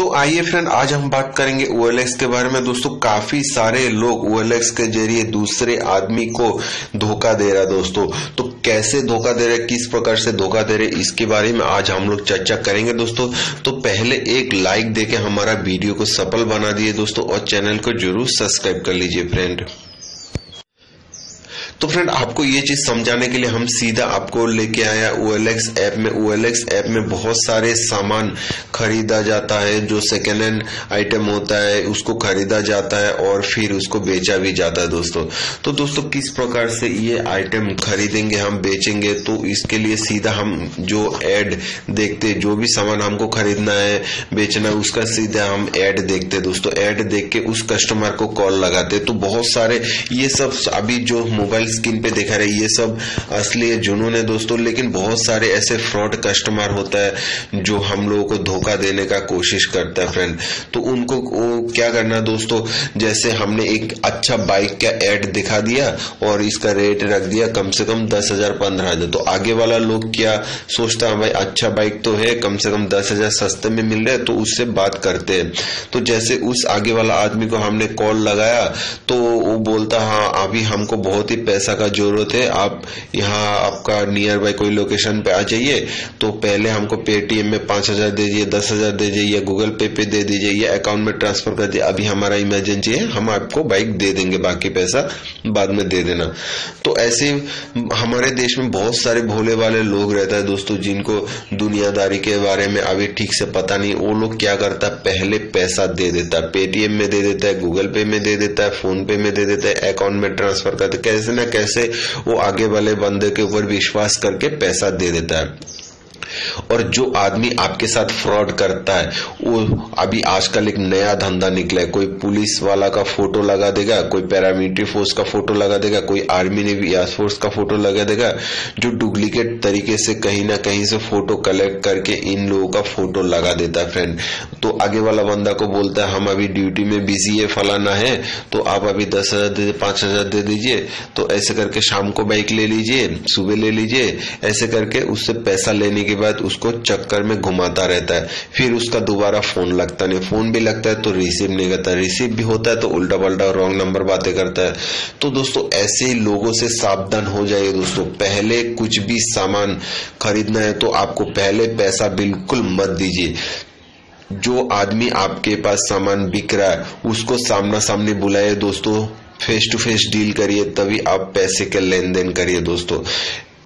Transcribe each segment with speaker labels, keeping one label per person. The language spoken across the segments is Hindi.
Speaker 1: तो आइए फ्रेंड आज हम बात करेंगे ओएलएक्स के बारे में। दोस्तों, काफ़ी सारे लोग ओएलएक्स के ज़रिए दूसरे आदमी को धोखा दे रहा है दोस्तों। तो कैसे धोखा दे रहे किस प्रकार से धोखा दे रहे इसके बारे में आज हम लोग चर्चा करेंगे दोस्तों। तो पहले एक लाइक देके हमारा वीडियो को सफल बना दिए दोस्तों और चैनल को ज़रूर सब्सक्राइब कर लीजिए फ्रेंड तो फ्रेंड आपको ये चीज़ समझाने के लिए हम सीधा आपको लेके आया ओ ऐप में। ओ ऐप में बहुत सारे सामान खरीदा जाता है, जो सेकेंड हैंड आइटम होता है, उसको खरीदा जाता है और फिर उसको बेचा भी जाता है दोस्तों। तो दोस्तों, किस प्रकार से ये आइटम खरीदेंगे, हम बेचेंगे तो इसके लिए सीधा हम जो एड देखते जो भी सामान हमको खरीदना है, बेचना है, उसका सीधा हम एड देखते दोस्तों। एड देख के उस कस्टमर को कॉल लगाते तो बहुत सारे ये सब, अभी जो मोबाइल स्क्रीन पे दिखा रहे, ये सब असली है, जुनून है दोस्तों, लेकिन बहुत सारे ऐसे फ्रॉड कस्टमर होता है जो हम लोगों को धोखा देने का कोशिश करता है फ्रेंड तो उनको वो क्या करना दोस्तों, जैसे हमने एक अच्छा बाइक का एड दिखा दिया और इसका रेट रख दिया, कम से कम दस हज़ार, पंद्रह हज़ार। तो आगे वाला लोग क्या सोचता है, भाई अच्छा बाइक तो है, कम से कम दस हज़ार सस्ते में मिल रहा है तो उससे बात करते हैं। तो जैसे उस आगे वाला आदमी को हमने कॉल लगाया तो वो बोलता हाँ अभी हमको बहुत ही पैसा का ज़रूरत है, आप यहाँ आपका नियर बाय कोई लोकेशन पे आ जाइए तो पहले हमको पेटीएम में पाँच हज़ार दे दीजिए, दस हज़ार दे दीजिए, या गूगल पे पे दे दीजिए, या अकाउंट में ट्रांसफ़र कर दिए अभी हमारा इमरजेंसी है, हम आपको बाइक दे देंगे, बाकी पैसा बाद में दे देना। तो ऐसे हमारे देश में बहुत सारे भोले वाले लोग रहता है दोस्तों, जिनको दुनियादारी के बारे में अभी ठीक से पता नहीं, वो लोग क्या करता है? पहले पैसा दे देता है। पेटीएम में दे देता है गूगल पे में दे देता है फ़ोन पे में दे देता है अकाउंट में ट्रांसफ़र करते कैसे ना कैसे वो आगे वाले बंदे के ऊपर विश्वास करके पैसा दे देता है। और जो आदमी आपके साथ फ्रॉड करता है, वो अभी आजकल एक नया धंधा निकला है। कोई पुलिस वाला का फ़ोटो लगा देगा, कोई पैरामिलिट्री फोर्स का फ़ोटो लगा देगा, कोई आर्मी, नेवी एयरफोर्स का फ़ोटो लगा देगा, जो डुप्लीकेट तरीके से कहीं ना कहीं से फ़ोटो कलेक्ट करके इन लोगों का फ़ोटो लगा देता है फ्रेंड तो आगे वाला बंदा को बोलता है, हम अभी ड्यूटी में बिज़ी है, फलाना है तो आप अभी दस हज़ार दे पाँच हज़ार दे दीजिए तो ऐसे करके शाम को बाइक ले लीजिए, सुबह ले लीजिए, ऐसे करके उससे पैसा लेने के बाद उसको चक्कर में घुमाता रहता है। फिर उसका दोबारा फ़ोन लगता नहीं। फ़ोन भी लगता है तो रिसीव नहीं करता। रिसीव भी होता है तो उल्टा पल्टा रॉन्ग नंबर बातें करता है। तो दोस्तों, ऐसे लोगों से सावधान हो जाइए दोस्तों। पहले कुछ भी सामान खरीदना है तो आपको पहले पैसा बिल्कुल मत दीजिए। जो आदमी आपके पास सामान बिक रहा है, उसको सामना सामने बुलाए दोस्तों। फेस टू फेस डील करिए, तभी आप पैसे के लेन देन करिए दोस्तों।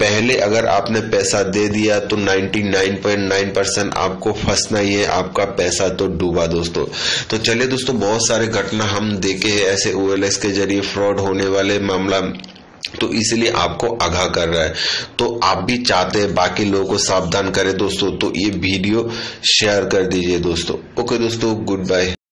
Speaker 1: पहले अगर आपने पैसा दे दिया तो 99.9 परसेंट आपको फंसना ही है, आपका पैसा तो डूबा दोस्तों। तो चलिए दोस्तों, बहुत सारे घटना हम देखे हैं, ऐसे ओ के ज़रिए फ्रॉड होने वाले मामला तो इसलिए आपको आगाह कर रहा है। तो आप भी चाहते हैं, बाकी लोगों को सावधान करें दोस्तों तो ये वीडियो शेयर कर दीजिए दोस्तों। ओके दोस्तों, गुड बाय।